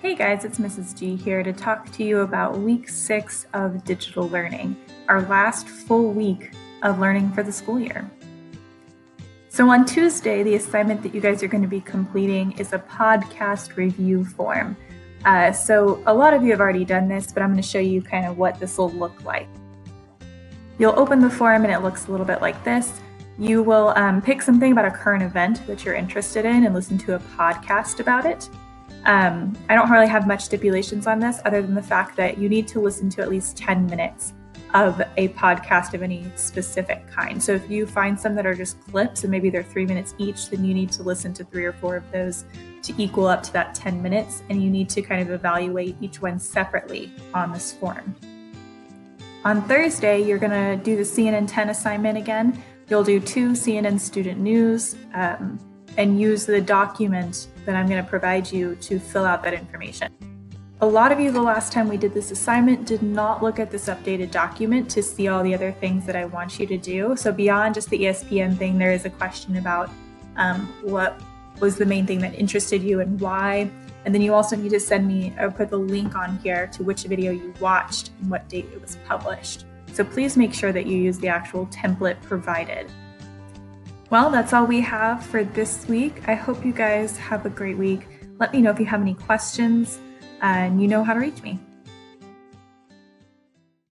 Hey guys, it's Mrs. G here to talk to you about week six of digital learning, our last full week of learning for the school year. So, on Tuesday, the assignment that you guys are going to be completing is a podcast review form. Uh, so, a lot of you have already done this, but I'm going to show you kind of what this will look like. You'll open the form and it looks a little bit like this. You will um, pick something about a current event that you're interested in and listen to a podcast about it. Um, I don't really have much stipulations on this other than the fact that you need to listen to at least 10 minutes of a podcast of any specific kind. So if you find some that are just clips and maybe they're three minutes each, then you need to listen to three or four of those to equal up to that 10 minutes. And you need to kind of evaluate each one separately on this form. On Thursday, you're going to do the CNN 10 assignment again. You'll do two CNN student news um, and use the document that I'm going to provide you to fill out that information. A lot of you, the last time we did this assignment, did not look at this updated document to see all the other things that I want you to do. So, beyond just the ESPN thing, there is a question about um, what was the main thing that interested you and why. And then you also need to send me or put the link on here to which video you watched and what date it was published. So, please make sure that you use the actual template provided. Well, that's all we have for this week. I hope you guys have a great week. Let me know if you have any questions, and you know how to reach me.